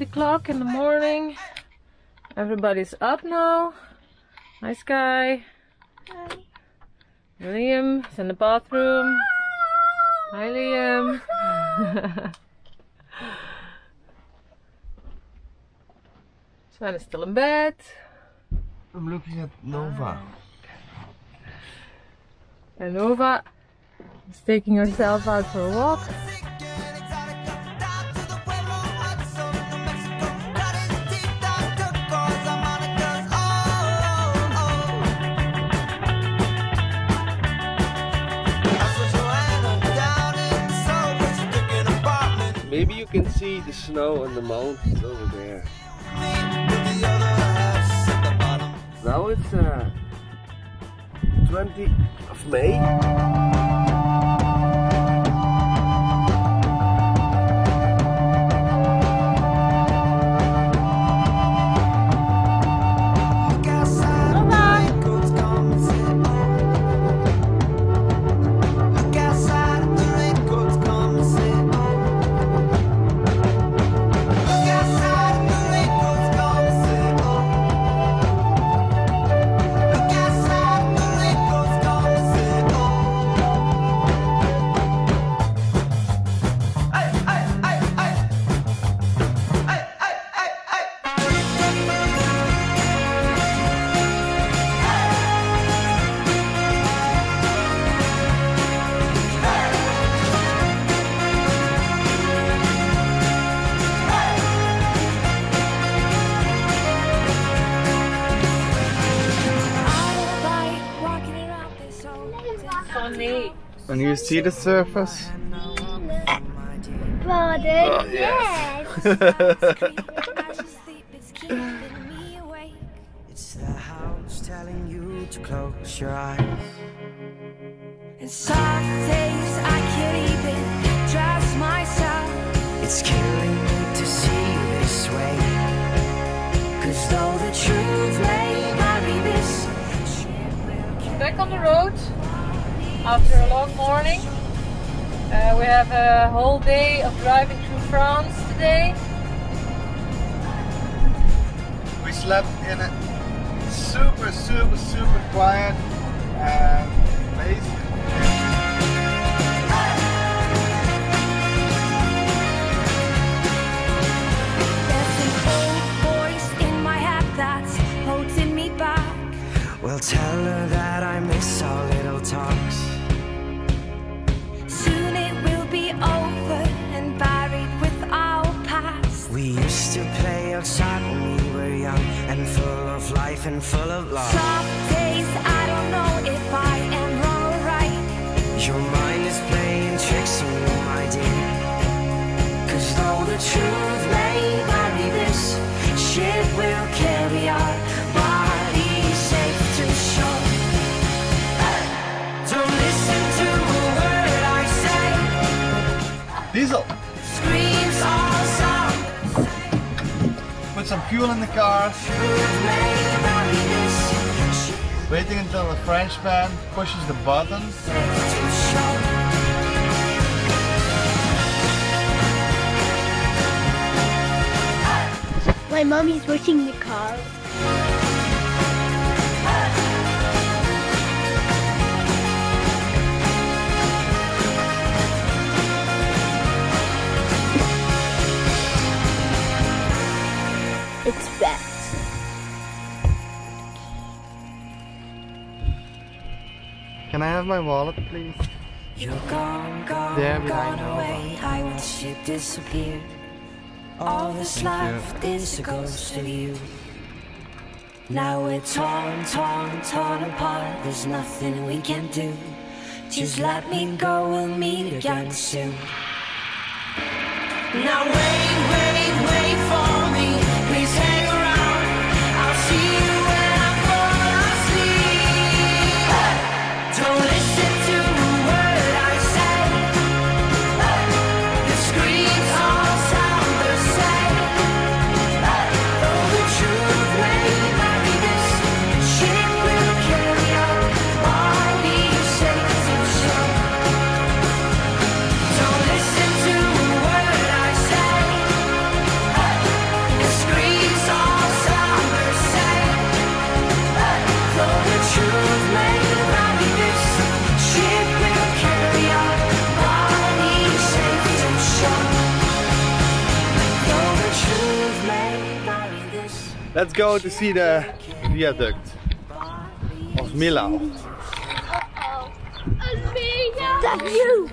morning. It's about 8 o'clock in the morning. Everybody's up now. Hi, Sky. Hi. Liam is in the bathroom. Hi, Liam. Sven is still in bed. I'm looking at Nova. And Nova is taking herself out for a walk. Can see the snow on the mountains over there. Now it's uh, 20 of May. You see the surface? Brother, yes. It's the house telling you to close your eyes. After a long morning. Uh, we have a whole day of driving through France today. We slept in a super, super, super quiet uh, place. there's an old voice in my head that's holding me back. Well, tell her that I miss our life and full of love. Some days I don't know if I am wrong or right. Your mind is playing tricks on you, my dear. Cause though the truth may vary, this ship will carry our bodies safe to shore. Don't listen to a word I say. Diesel, Screams all sound. put some fuel in the car, waiting until the Frenchman pushes the button. My mommy's washing the car. I have my wallet, please? You're gone, gone, There behind gone away. I watched you disappear. All Thank you. is a ghost of you. Now we're torn, torn, torn apart. There's nothing we can do. Just let me go, we'll meet again soon. Now wait, wait, wait for go to see the viaduct of Milau. The view.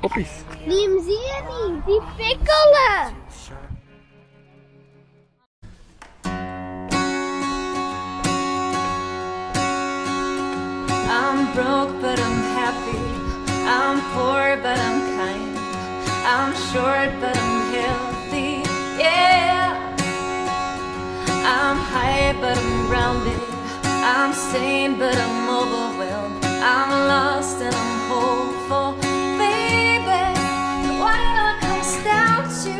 Poppies. Die serie, die pikkelen. I'm broke, but I'm happy. I'm poor, but I'm kind. I'm short, but I'm but I'm grounded. I'm sane, but I'm overwhelmed. I'm lost and I'm hopeful. Baby, what it all comes down to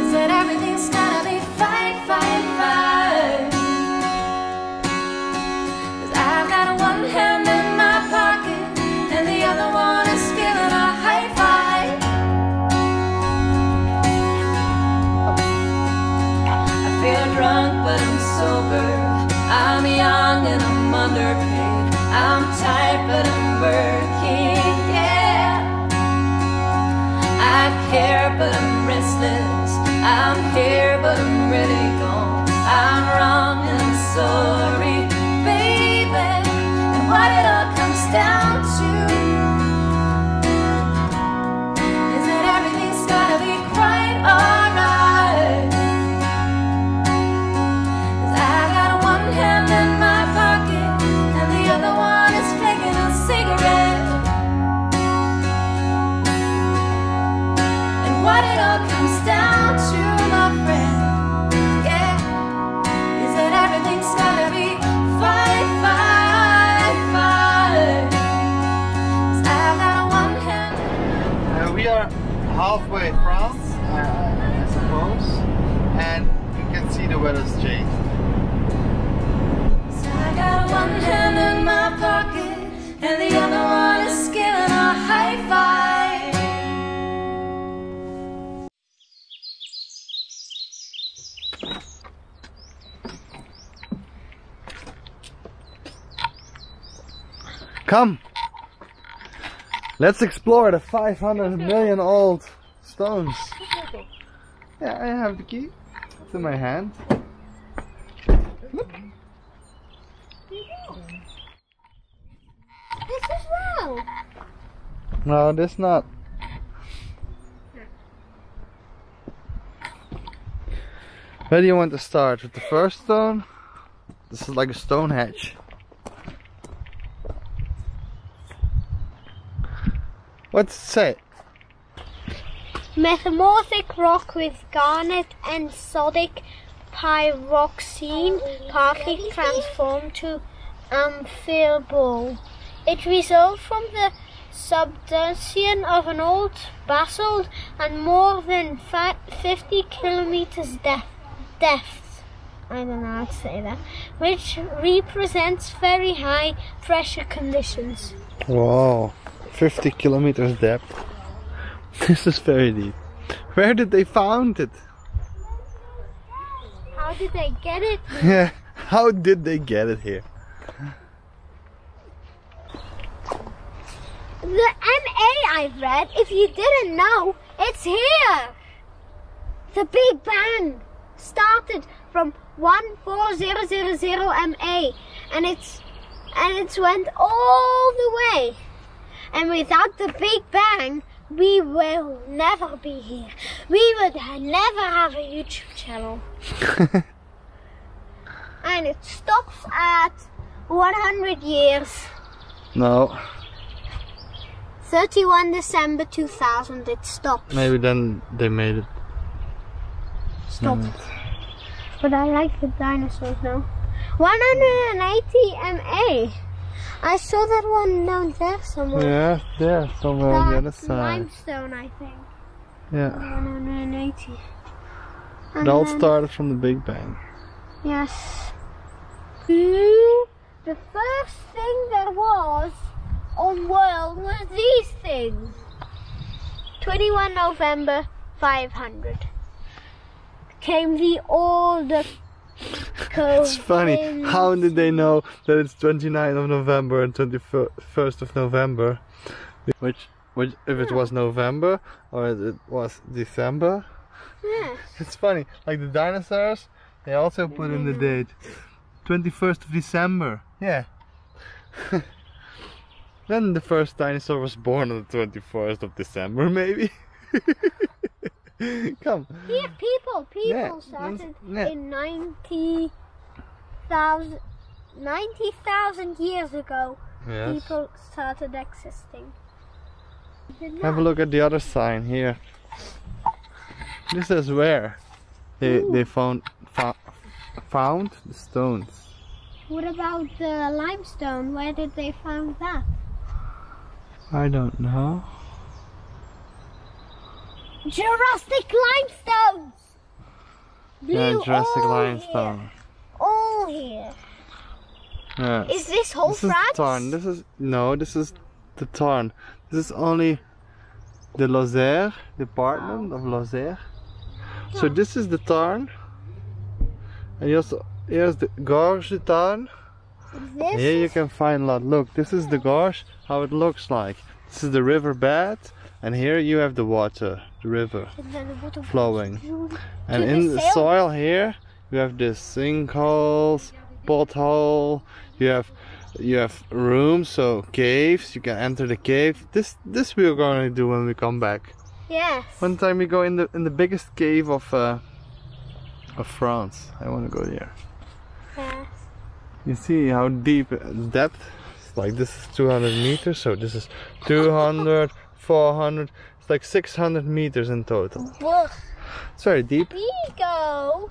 is that everything's gotta weather's changed. I got one hand in my pocket and the other one is giving a high five. Come! Let's explore the 500 million old stones. Yeah, I have the key. It's in my hand. This is wrong. No, this not. Where do you want to start? With the first stone? This is like a Stonehenge. What's it say? Metamorphic rock with garnet and sodic pyroxene partly transformed to amphibole. It results from the subduction of an old basalt and more than fi- 50 kilometers depth. depth. I don't know how to say that, which represents very high pressure conditions. Wow, 50 kilometers depth. This is very deep. Where did they found it? How did they get it? Yeah, how did they get it here? The MA I've read, if you didn't know, it's here. The Big Bang started from 14000 MA and it's and it's went all the way. And without the Big Bang, we will never be here. We would never have a YouTube channel. and it stops at 100 years. No, 31 December 2000 it stopped. maybe then they made it. Stopped. But I like the dinosaurs now. 180 MA. I saw that one down there somewhere. Yeah, there, somewhere on the other side. limestone, I think. Yeah, 180. it all then- started from the Big Bang. Yes. The first thing there was on world was these things. 21 November 500. Came the older It's funny. How did they know that it's 29th of November and 21st of November? Which which if it was November or it was December. Yes. It's funny, like the dinosaurs, they also put in the date 21st of December. Yeah. then the first dinosaur was born on the 21st of December, maybe. Come. Yeah, people, people Yeah, started yeah. in 90,000 90,000 years ago. Yes. People started existing. Have a look at the other sign here. This is where they they found fo- found the stones. What about the limestone? Where did they find that? I don't know. Jurassic limestones. Yeah, Jurassic all limestone. Here. All here. Yes. Is this whole this France? the Tarn. This is no. This is the Tarn. This is only the Lozère department of Lozère. So oh. this is the Tarn. And also here's the Gorge de Tarn. This Here you can find a lot. Look, this is the gorge, how it looks like. This is the river bed, and here you have the water, the river and then the water flowing. And in the soil here, you have the sinkholes, pothole. You have you have rooms, so caves. You can enter the cave. This this we're going to do when we come back. Yes. One time we go in the in the biggest cave of uh, of France. I want to go there. You see how deep depth? Like this is 200 meters, so this is 200, 400. It's like 600 meters in total. Well, It's very deep. we go.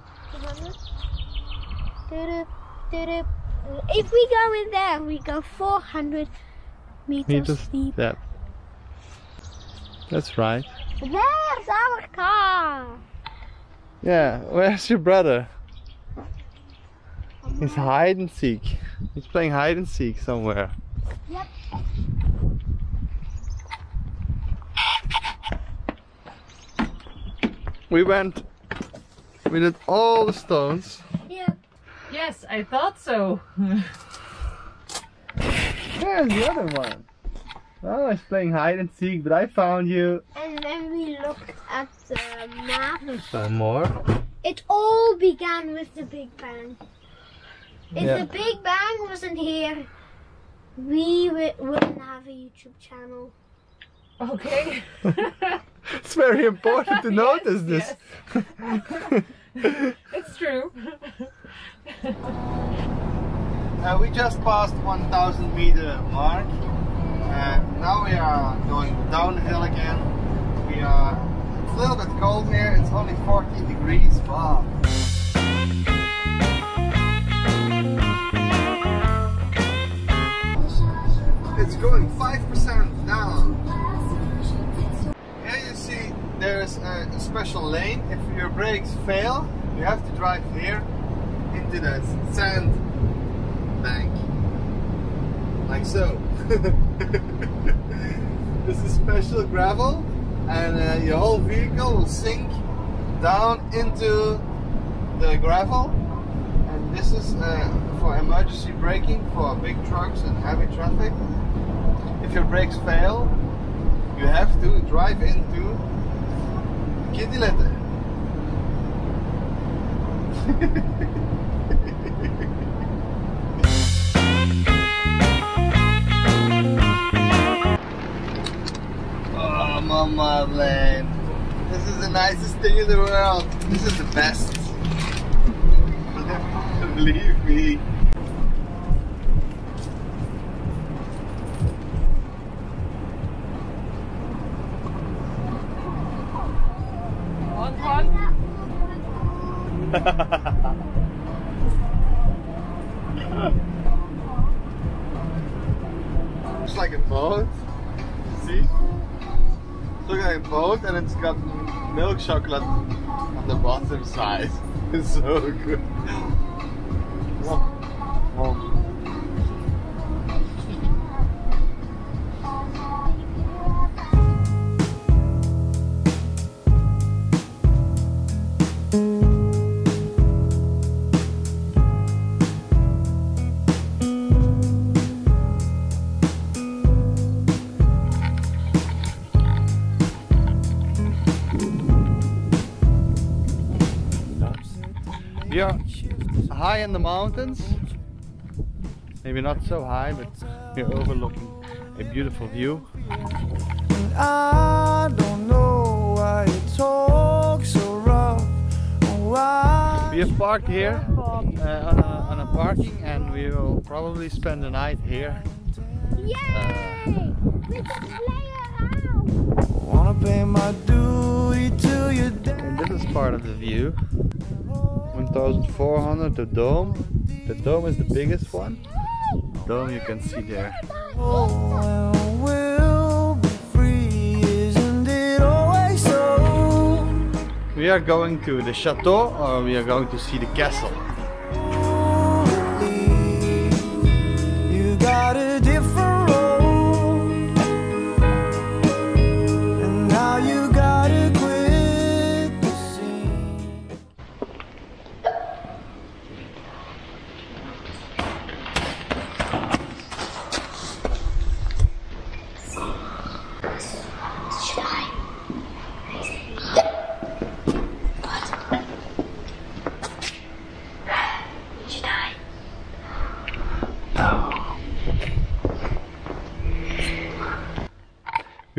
If we go in there, we go 400 meters, Meters deep. depth. That's right. There's our car. Yeah, where's your brother? He's hide and seek. He's playing hide and seek somewhere. Yep. We went, we did all the stones. Yep. Yes, I thought so. There's the other one. Oh, I was playing hide and seek, but I found you. And then we looked at the map. Some more. It all began with the Big Bang. If Yeah. the Big Bang wasn't here, we w- wouldn't have a YouTube channel. Okay. It's very important to notice this. yes. it's true. Uh, we just passed 1000 meter mark and now we are going downhill again. We are, it's a little bit cold here, it's only 14 degrees. Wow. It's going 5% down. Here you see there's a, special lane. If your brakes fail, you have to drive here into the sand bank. Like so. this is special gravel and uh, your whole vehicle will sink down into the gravel and this is uh, for emergency braking for big trucks and heavy traffic. If your brakes fail, you have to drive into kitty litter. Oh, Mama Lane. This is the nicest thing in the world. This is the best. Believe me. It's like a boat. See? It's like a boat and it's got milk chocolate on the bottom side. It's so good. High in the mountains. Maybe not so high, but we're overlooking a beautiful view. I don't know why you talk so rough. Why? We have parked here uh, on, a, on a parking and we will probably spend the night here. Yay! We can play around. Wanna pay my duty to you. And this is part of the view. 1400, the dome. The dome is the biggest one. Dome you can see there. We are going to the chateau or we are going to see the castle.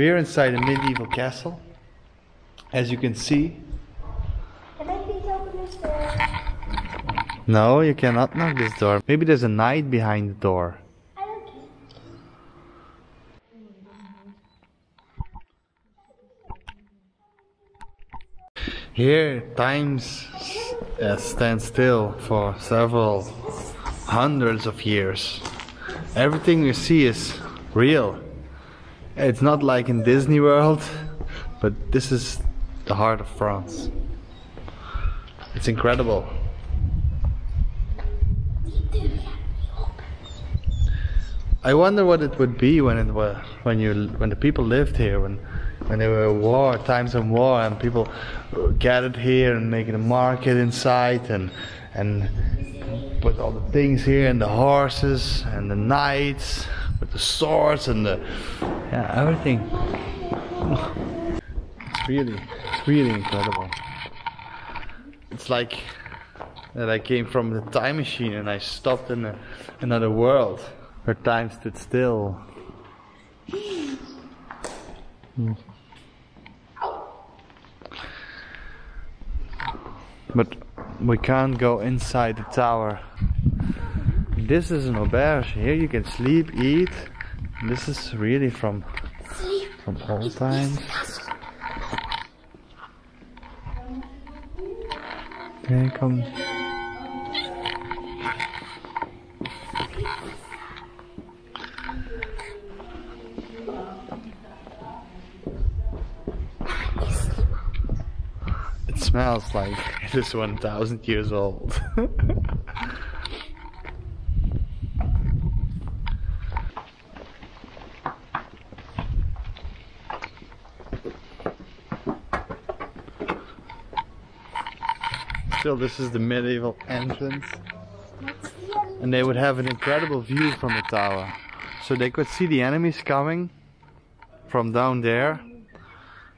We're inside a medieval castle. As you can see. Can I please open this door? No, you cannot knock this door. Maybe there's a knight behind the door. I don't care. Here, times uh, stand still for several hundreds of years. Everything you see is real. It's not like in Disney World, but this is the heart of France. It's incredible. I wonder what it would be when it was when you when the people lived here when when there were war times of war and people gathered here and making a market inside and and put all the things here and the horses and the knights with the swords and the yeah everything. It's really it's really incredible. It's like that I came from the time machine and I stopped in a, another world where time stood still. Hmm. But we can't go inside the tower. This is an auberge. Here you can sleep, eat. This is really from from old times. Okay, come. It smells like it is 1000 years old. Still, this is the medieval entrance. And they would have an incredible view from the tower. So they could see the enemies coming from down there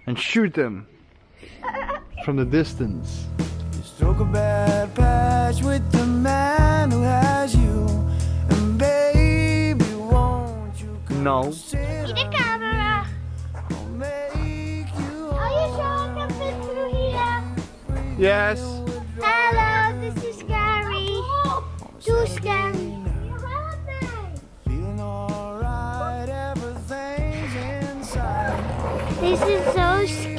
and shoot them from the distance. You stroke a bad patch with the man who has you, and baby, won't you No. consider This is so scary.